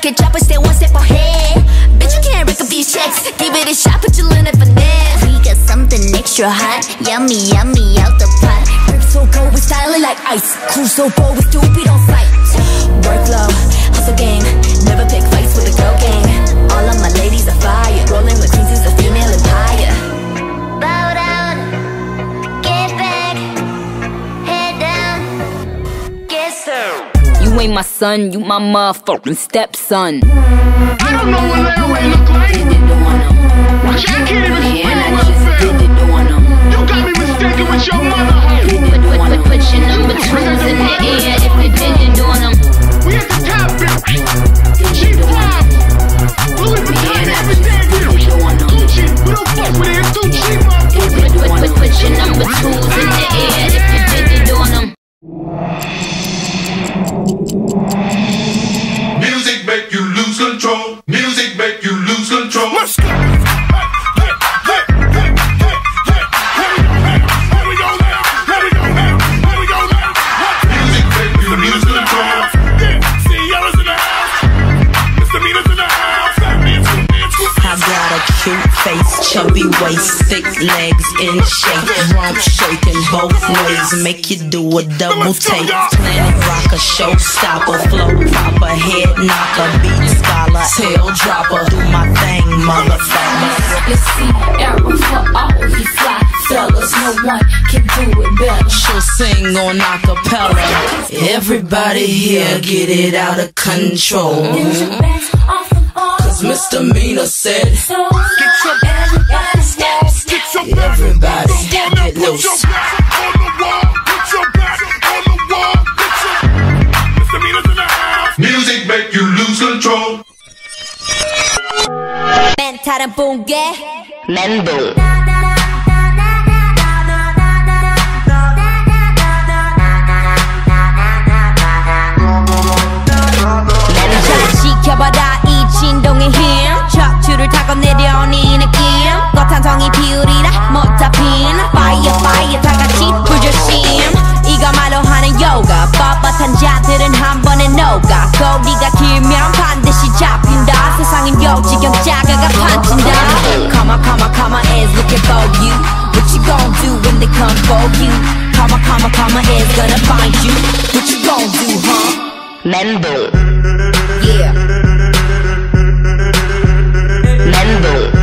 gotta drop, dropped, but one step ahead. Bitch, you can't record these checks. Give it a shot, but you learn it for now. We got something extra hot, yummy, yummy, out the pot. Grip so cold, we styling like ice. Cruise so bold, we stupid on sight. Workload. Ain't my son, you my motherfucking stepson. I don't know what that look like. Watch, I can't even spell welfare. You got me mistaken with your mother. Put, put your number twos in the air if you didn't do them. We at the top, bitch. G5, Fat man, two man, two I got a cute face, chubby waist, thick legs in shape, rump shaking both ways, make you do a double take. Planet rocker, showstopper, flow popper, head knocker, beat scholar, tail dropper, do my thing, motherfucker. Let's see, arrow for all you fly fellas. No one can do it better. She'll sing on acapella. Everybody here get it out of control. Cause Misdemeanor said, 멘탈은 붕괴. 멘붕. 잘 지켜봐라 이 진동의 힘 척추를 타고 내려오는 이 느낌 꽃한 송이 피우리라 못 잡힌 looking for you. What you gon' do when they come for you? Karma, karma, karma is gonna find you. What you gon' do, huh? Mendel Yeah. Mendel